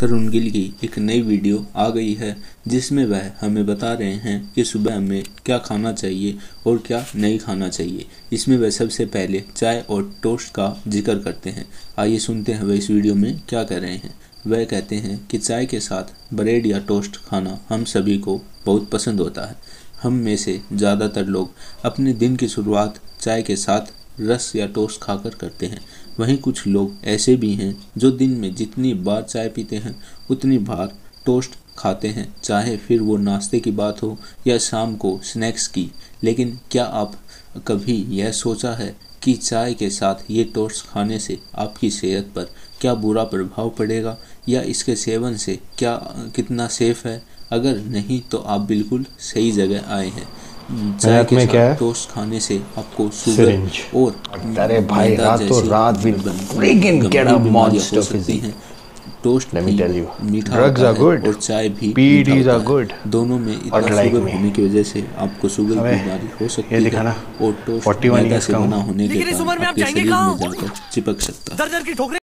तरुण गिल की एक नई वीडियो आ गई है, जिसमें वह हमें बता रहे हैं कि सुबह हमें क्या खाना चाहिए और क्या नहीं खाना चाहिए। इसमें वह सबसे पहले चाय और टोस्ट का ज़िक्र करते हैं। आइए सुनते हैं वह इस वीडियो में क्या कह रहे हैं। वह कहते हैं कि चाय के साथ ब्रेड या टोस्ट खाना हम सभी को बहुत पसंद होता है। हम में से ज़्यादातर लोग अपने दिन की शुरुआत चाय के साथ रस या टोस्ट खाकर करते हैं। वहीं कुछ लोग ऐसे भी हैं जो दिन में जितनी बार चाय पीते हैं, उतनी बार टोस्ट खाते हैं, चाहे फिर वो नाश्ते की बात हो या शाम को स्नैक्स की। लेकिन क्या आप कभी यह सोचा है कि चाय के साथ ये टोस्ट खाने से आपकी सेहत पर क्या बुरा प्रभाव पड़ेगा या इसके सेवन से क्या कितना सेफ़ है? अगर नहीं तो आप बिल्कुल सही जगह आए हैं। चाय में क्या है? टोस्ट खाने से आपको शुगर और अरे भाई, रात तो रात भी गंभीर freaking get a बीमारियाँ monster हो. हैं टोस्ट me भी tell you, मीठा are है good, और चाय भी are है। good. दोनों में इतना शुगर. होने की वजह से आपको शुगर की बीमारी हो सकती है दिखा ना, और टोस्ट 41 मैदा से का हूँ। बना होने के लेकिन इस उम्र कारण में आप आपके जाएँगे शरीर में जाकर चिपक सकता है